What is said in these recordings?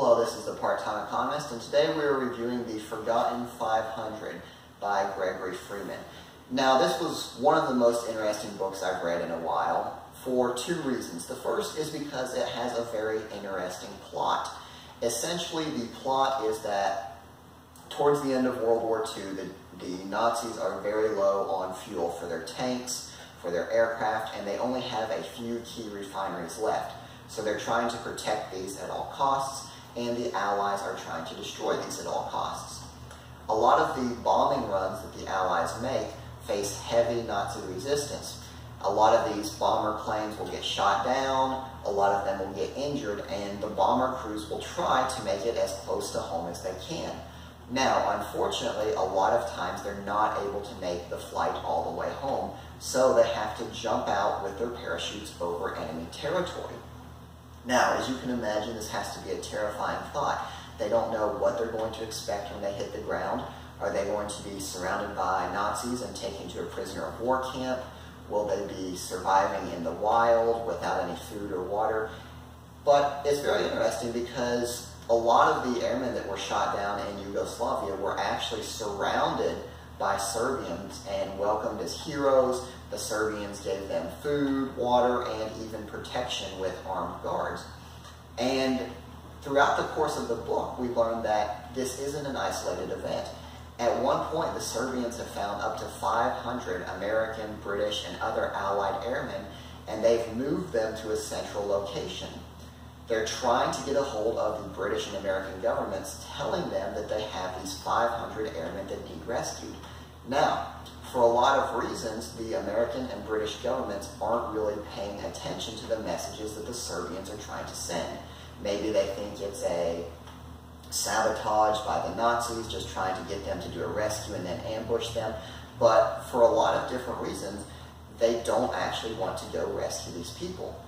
Hello, this is the Part-Time Economist, and today we are reviewing The Forgotten 500 by Gregory Freeman. Now, this was one of the most interesting books I've read in a while for two reasons. The first is because it has a very interesting plot. Essentially, the plot is that towards the end of World War II, the, the Nazis are very low on fuel for their tanks, for their aircraft, and they only have a few key refineries left. So they're trying to protect these at all costs, and the Allies are trying to destroy these at all costs. A lot of the bombing runs that the Allies make face heavy Nazi resistance. A lot of these bomber planes will get shot down, a lot of them will get injured, and the bomber crews will try to make it as close to home as they can. Now, unfortunately, a lot of times they're not able to make the flight all the way home, so they have to jump out with their parachutes over enemy territory. Now, as you can imagine, this has to be a terrifying thought. They don't know what they're going to expect when they hit the ground. Are they going to be surrounded by Nazis and taken to a prisoner of war camp? Will they be surviving in the wild without any food or water? But it's very interesting because a lot of the airmen that were shot down in Yugoslavia were actually surrounded by Serbians and welcomed as heroes. The Serbians gave them food, water, and even protection with armed guards. And throughout the course of the book, we learned that this isn't an isolated event. At one point, the Serbians have found up to 500 American, British, and other Allied airmen, and they've moved them to a central location. They're trying to get a hold of the British and American governments, telling them that they have these 500 airmen that need rescued. Now, for a lot of reasons, the American and British governments aren't really paying attention to the messages that the Serbians are trying to send. Maybe they think it's a sabotage by the Nazis, just trying to get them to do a rescue and then ambush them. But for a lot of different reasons, they don't actually want to go rescue these people.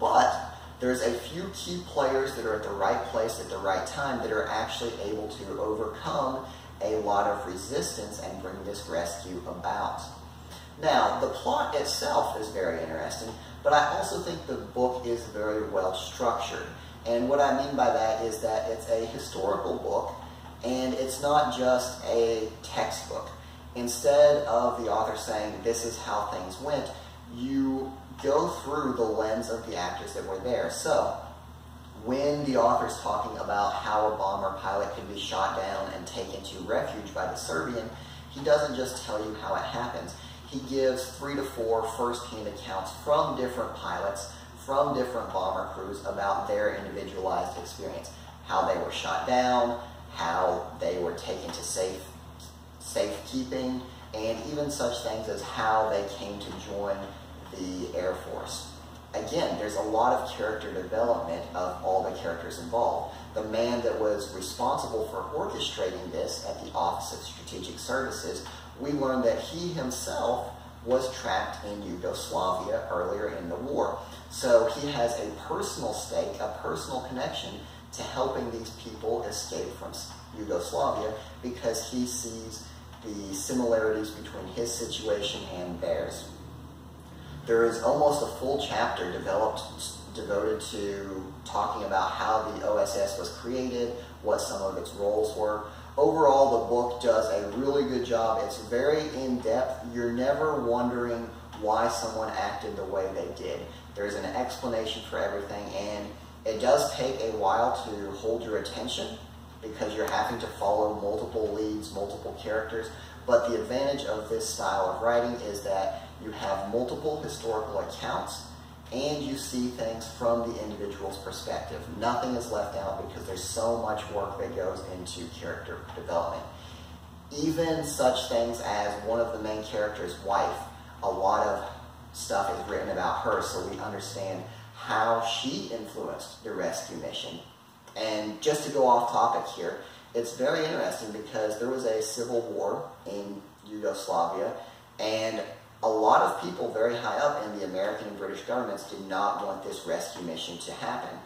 But there's a few key players that are at the right place at the right time that are actually able to overcome a lot of resistance and bring this rescue about. Now, the plot itself is very interesting, but I also think the book is very well structured. And what I mean by that is that it's a historical book, and it's not just a textbook. Instead of the author saying, this is how things went, you go through the lens of the actors that were there. So, when the author's talking about how a bomber pilot could be shot down and taken to refuge by the Serbian, he doesn't just tell you how it happens. He gives three to four first-hand accounts from different pilots, from different bomber crews about their individualized experience. How they were shot down, how they were taken to safe safekeeping, and even such things as how they came to join the Air Force. Again, there's a lot of character development of all the characters involved. The man that was responsible for orchestrating this at the Office of Strategic Services, we learned that he himself was trapped in Yugoslavia earlier in the war. So he has a personal stake, a personal connection to helping these people escape from Yugoslavia because he sees the similarities between his situation and theirs. There is almost a full chapter developed devoted to talking about how the OSS was created, what some of its roles were. Overall, the book does a really good job. It's very in-depth. You're never wondering why someone acted the way they did. There's an explanation for everything, and it does take a while to hold your attention because you're having to follow multiple leads, multiple characters. But the advantage of this style of writing is that you have multiple historical accounts, and you see things from the individual's perspective. Nothing is left out because there's so much work that goes into character development. Even such things as one of the main character's wife, a lot of stuff is written about her so we understand how she influenced the rescue mission. And just to go off topic here, it's very interesting because there was a civil war in Yugoslavia and a lot of people very high up in the American and British governments did not want this rescue mission to happen.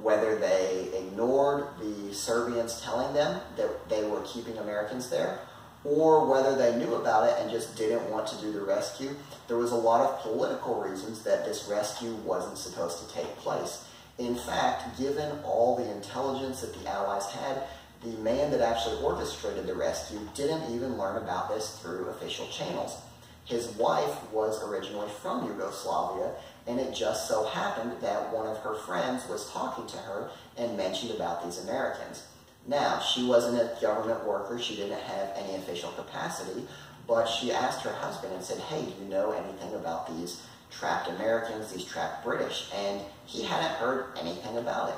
Whether they ignored the Serbians telling them that they were keeping Americans there, or whether they knew about it and just didn't want to do the rescue, there was a lot of political reasons that this rescue wasn't supposed to take place. In fact, given all the intelligence that the Allies had, the man that actually orchestrated the rescue didn't even learn about this through official channels. His wife was originally from Yugoslavia, and it just so happened that one of her friends was talking to her and mentioned about these Americans. Now, she wasn't a government worker, she didn't have any official capacity, but she asked her husband and said, hey, do you know anything about these trapped Americans, these trapped British? And he hadn't heard anything about it.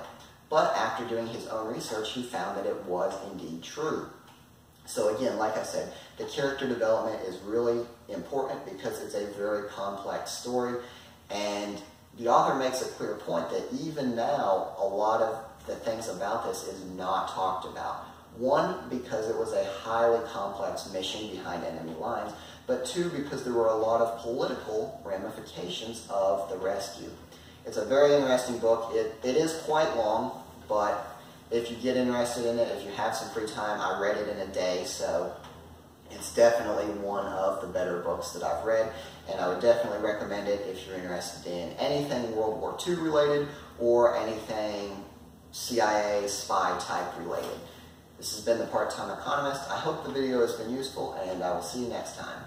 But after doing his own research, he found that it was indeed true. So again, like I said, the character development is really important because it's a very complex story. And the author makes a clear point that even now, a lot of the things about this is not talked about. One, because it was a highly complex mission behind enemy lines, but two, because there were a lot of political ramifications of the rescue. It's a very interesting book. It, it is quite long, but if you get interested in it, if you have some free time, I read it in a day, so it's definitely one of the better books that I've read, and I would definitely recommend it if you're interested in anything World War II related or anything CIA spy type related. This has been the Part-Time Economist. I hope the video has been useful, and I will see you next time.